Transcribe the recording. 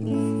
you